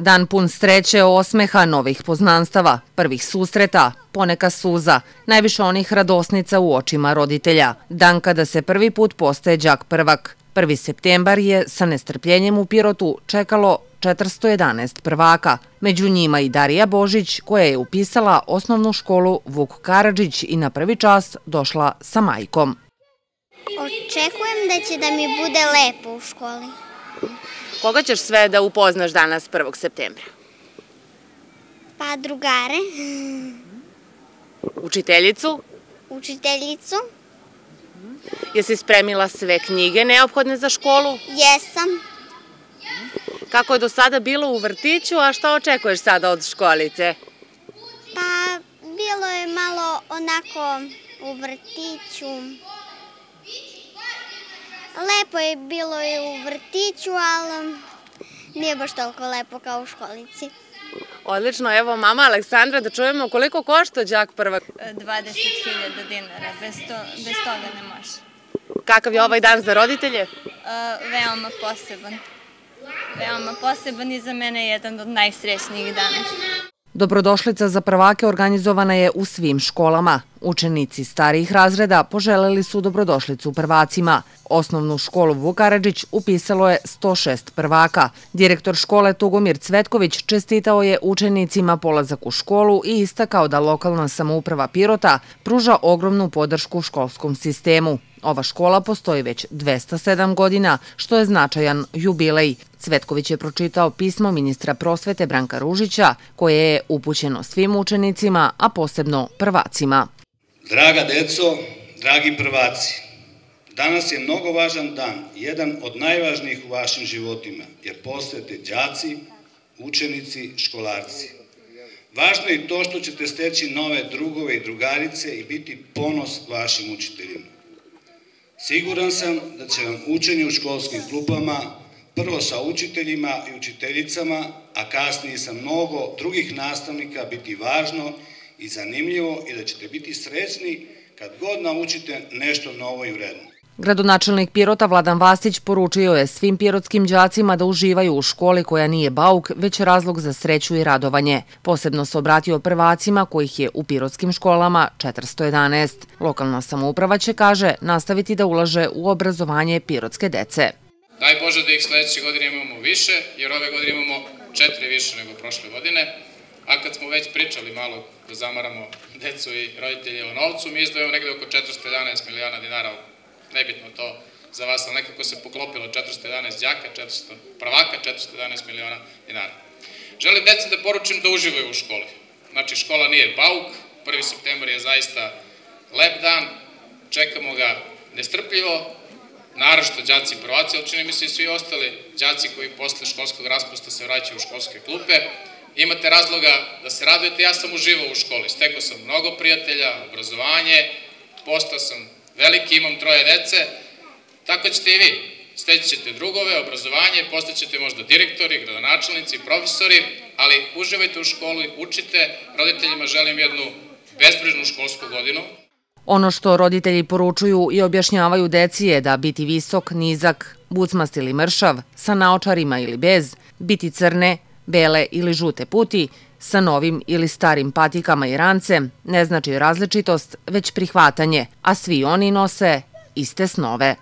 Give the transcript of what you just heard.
Dan pun sreće, osmeha, novih poznanstava, prvih susreta, poneka suza, najviše onih radosnica u očima roditelja. Dan kada se prvi put postaje đak prvak. 1. septembar je sa nestrpljenjem u Pirotu čekalo 411 prvaka, među njima i Darija Božić koja je upisala osnovnu školu Vuk Karadžić i na prvi čas došla sa majkom. Očekujem da će da mi bude lepo u školi. Koga ćeš sve da upoznaš danas 1. septembra? Pa drugare, Učiteljicu? učiteljicu, Jesi spremila sve knjige neophodne za školu? jesam. Kako je do sada bilo u vrtiću, a šta očekuješ sada od školice? Pa bilo je malo onako u vrtiću. Lepo je bilo i u vrtiću, ali nije baš toliko lepo kao u školici. Odlično, evo mama Aleksandra, da čujemo koliko košta đak prvak. 20.000 dinara, bez, to, bez toga ne može. Kakav je ovaj dan za roditelje? E, veoma poseban. Veoma poseban i za mene je jedan od najsrećnijih dana. Dobrodošlica za prvake organizovana je u svim školama. Učenici starijih razreda poželeli su dobrodošlicu prvacima. Osnovnu školu Vukaradžić upisalo je 106 prvaka. Direktor škole Tugomir Cvetković čestitao je učenicima polazak u školu i istakao da lokalna samouprava Pirota pruža ogromnu podršku školskom sistemu. Ova škola postoji već 207 godina, što je značajan jubilej. Cvetković je pročitao pismo ministra prosvete Branka Ružića, koje je upućeno svim učenicima, a posebno prvacima. Draga deco, dragi prvaci, danas je mnogo važan dan, jedan od najvažnijih u vašim životima, jer postajete đaci, učenici, školarci. Važno je i to što ćete steći nove drugove i drugarice i biti ponos vašim učiteljima. Siguran sam da će vam učenje u školskim klupama, prvo sa učiteljima i učiteljicama, a kasnije sa mnogo drugih nastavnika biti važno i zanimljivo i da ćete biti srećni kad god naučite nešto novo i vredno. Gradonačelnik Pirota Vladan Vastić poručio je svim pirotskim đacima da uživaju u školi koja nije bauk, već razlog za sreću i radovanje. Posebno se obratio prvacima kojih je u pirotskim školama 411. Lokalna samouprava će, kaže, nastaviti da ulaže u obrazovanje pirotske dece. Daj Bože da ih sledeće godine imamo više, jer ove godine imamo četiri više nego prošle godine. A kad smo već pričali malo da zamaramo decu i roditelje o novcu, mi izdvojamo negde oko 411 miliona dinara nebitno to za vas, ali nekako se poklopilo 411 đaka, 400 prvaka, 411 miliona dinara. Želim deci da poručim da uživaju u školi. Znači, škola nije bauk, 1. septembar je zaista lep dan, čekamo ga nestrpljivo, naravno đaci i prvaci, ali čini mi se i svi ostali đaci koji posle školskog raspusta se vraćaju u školske klupe. Imate razloga da se radujete, ja sam uživao u školi, stekao sam mnogo prijatelja, obrazovanje, postao sam veliki, imam troje dece, tako ćete i vi. Steći ćete drugove, obrazovanje, postaćete možda direktori, gradonačelnici, profesori, ali uživajte u školi, učite, roditeljima želim jednu bezbrižnu školsku godinu. Ono što roditelji poručuju i objašnjavaju deci je da biti visok, nizak, bucmast ili mršav, sa naočarima ili bez, biti crne, bele ili žute puti, sa novim ili starim patikama i rancem, ne znači različitost, već prihvatanje, a svi oni nose iste snove.